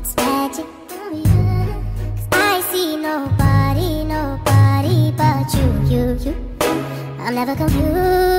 Cause I see nobody, nobody but you, you, you. I'm never confused.